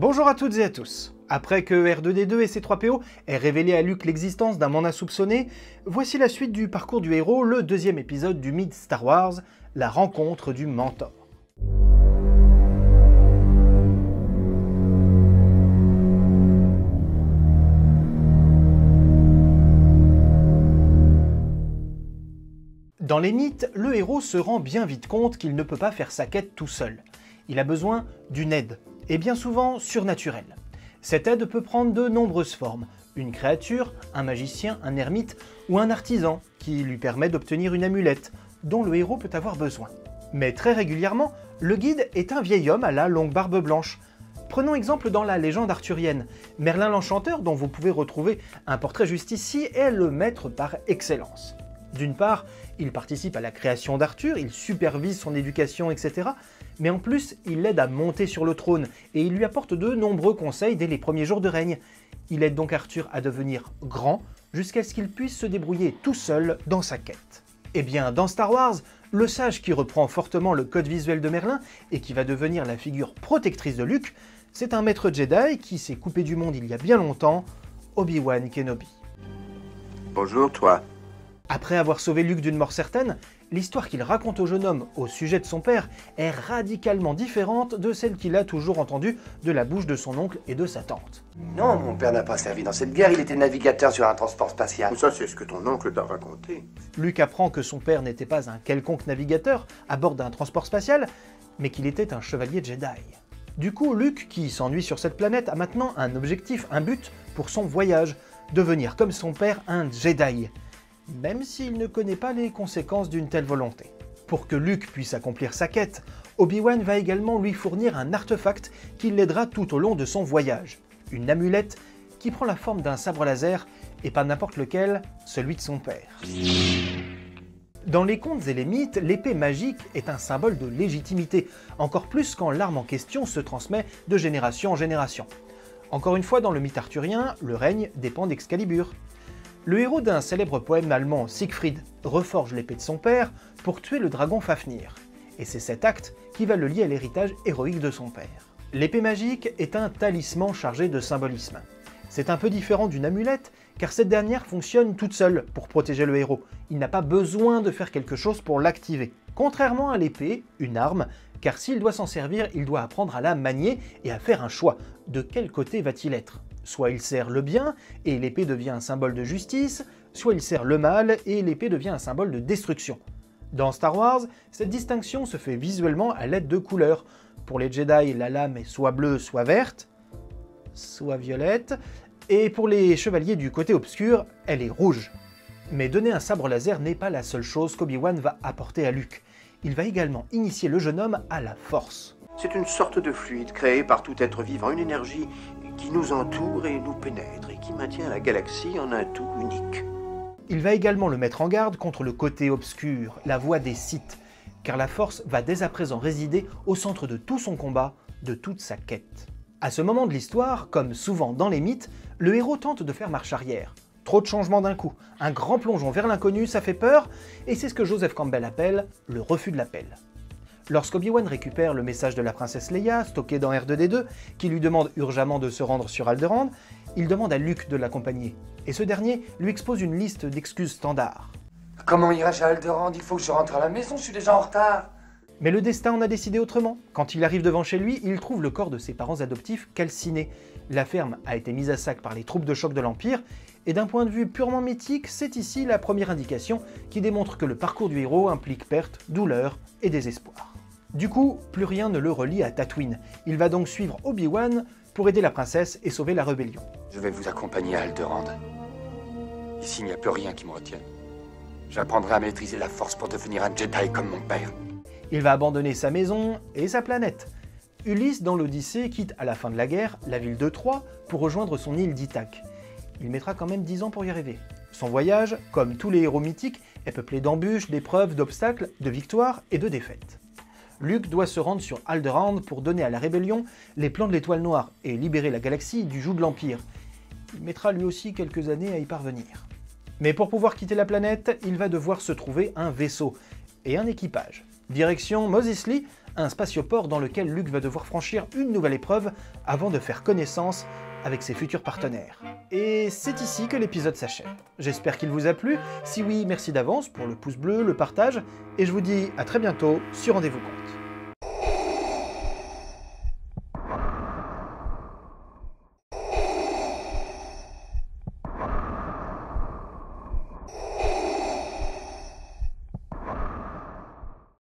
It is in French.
Bonjour à toutes et à tous. Après que R2D2 et C3PO aient révélé à Luke l'existence d'un monde insoupçonné, voici la suite du parcours du héros, le deuxième épisode du mythe Star Wars, la rencontre du mentor. Dans les mythes, le héros se rend bien vite compte qu'il ne peut pas faire sa quête tout seul. Il a besoin d'une aide, et bien souvent surnaturelle. Cette aide peut prendre de nombreuses formes. Une créature, un magicien, un ermite ou un artisan qui lui permet d'obtenir une amulette dont le héros peut avoir besoin. Mais très régulièrement, le guide est un vieil homme à la longue barbe blanche. Prenons exemple dans la légende arthurienne. Merlin l'Enchanteur, dont vous pouvez retrouver un portrait juste ici, est le maître par excellence. D'une part, il participe à la création d'Arthur, il supervise son éducation, etc. Mais en plus, il l'aide à monter sur le trône et il lui apporte de nombreux conseils dès les premiers jours de règne. Il aide donc Arthur à devenir grand jusqu'à ce qu'il puisse se débrouiller tout seul dans sa quête. Eh bien, dans Star Wars, le sage qui reprend fortement le code visuel de Merlin et qui va devenir la figure protectrice de Luke, c'est un maître Jedi qui s'est coupé du monde il y a bien longtemps, Obi-Wan Kenobi. Bonjour toi. Après avoir sauvé Luke d'une mort certaine, l'histoire qu'il raconte au jeune homme au sujet de son père est radicalement différente de celle qu'il a toujours entendue de la bouche de son oncle et de sa tante. Non, mon père n'a pas servi dans cette guerre, il était navigateur sur un transport spatial. Ça, c'est ce que ton oncle t'a raconté. Luke apprend que son père n'était pas un quelconque navigateur à bord d'un transport spatial, mais qu'il était un chevalier Jedi. Du coup, Luke, qui s'ennuie sur cette planète, a maintenant un objectif, un but pour son voyage, devenir comme son père un Jedi même s'il ne connaît pas les conséquences d'une telle volonté. Pour que Luke puisse accomplir sa quête, Obi-Wan va également lui fournir un artefact qui l'aidera tout au long de son voyage. Une amulette qui prend la forme d'un sabre laser, et pas n'importe lequel, celui de son père. Dans les contes et les mythes, l'épée magique est un symbole de légitimité, encore plus quand l'arme en question se transmet de génération en génération. Encore une fois, dans le mythe arthurien, le règne dépend d'Excalibur. Le héros d'un célèbre poème allemand, Siegfried, reforge l'épée de son père pour tuer le dragon Fafnir. Et c'est cet acte qui va le lier à l'héritage héroïque de son père. L'épée magique est un talisman chargé de symbolisme. C'est un peu différent d'une amulette, car cette dernière fonctionne toute seule pour protéger le héros. Il n'a pas besoin de faire quelque chose pour l'activer. Contrairement à l'épée, une arme, car s'il doit s'en servir, il doit apprendre à la manier et à faire un choix. De quel côté va-t-il être? Soit il sert le bien, et l'épée devient un symbole de justice, soit il sert le mal, et l'épée devient un symbole de destruction. Dans Star Wars, cette distinction se fait visuellement à l'aide de couleurs. Pour les Jedi, la lame est soit bleue, soit verte, soit violette, et pour les chevaliers du côté obscur, elle est rouge. Mais donner un sabre laser n'est pas la seule chose qu'Obi-Wan va apporter à Luke. Il va également initier le jeune homme à la force. C'est une sorte de fluide créé par tout être vivant, une énergie qui nous entoure et nous pénètre, et qui maintient la galaxie en un tout unique. Il va également le mettre en garde contre le côté obscur, la voie des Sith, car la Force va dès à présent résider au centre de tout son combat, de toute sa quête. À ce moment de l'histoire, comme souvent dans les mythes, le héros tente de faire marche arrière. Trop de changements d'un coup, un grand plongeon vers l'inconnu, ça fait peur, et c'est ce que Joseph Campbell appelle le refus de l'appel. Lorsqu'Obi-Wan récupère le message de la princesse Leia, stocké dans R2D2, qui lui demande urgemment de se rendre sur Alderaan, il demande à Luke de l'accompagner, et ce dernier lui expose une liste d'excuses standards. Comment irai-je à Alderaan? Il faut que je rentre à la maison, je suis déjà en retard. Mais le destin en a décidé autrement. Quand il arrive devant chez lui, il trouve le corps de ses parents adoptifs calcinés. La ferme a été mise à sac par les troupes de choc de l'Empire, et d'un point de vue purement mythique, c'est ici la première indication qui démontre que le parcours du héros implique perte, douleur et désespoir. Du coup, plus rien ne le relie à Tatooine. Il va donc suivre Obi-Wan pour aider la princesse et sauver la rébellion. Je vais vous accompagner à Alderaan. Ici, il n'y a plus rien qui me retienne. J'apprendrai à maîtriser la force pour devenir un Jedi comme mon père. Il va abandonner sa maison et sa planète. Ulysse, dans l'Odyssée, quitte à la fin de la guerre la ville de Troie pour rejoindre son île d'Ithaque. Il mettra quand même 10 ans pour y arriver. Son voyage, comme tous les héros mythiques, est peuplé d'embûches, d'épreuves, d'obstacles, de victoires et de défaites. Luke doit se rendre sur Alderaan pour donner à la rébellion les plans de l'étoile noire et libérer la galaxie du joug de l'Empire. Il mettra lui aussi quelques années à y parvenir. Mais pour pouvoir quitter la planète, il va devoir se trouver un vaisseau et un équipage. Direction Moses Lee, un spatioport dans lequel Luke va devoir franchir une nouvelle épreuve avant de faire connaissance avec ses futurs partenaires. Et c'est ici que l'épisode s'achève. J'espère qu'il vous a plu. Si oui, merci d'avance pour le pouce bleu, le partage, et je vous dis à très bientôt sur Rendez-vous Compte.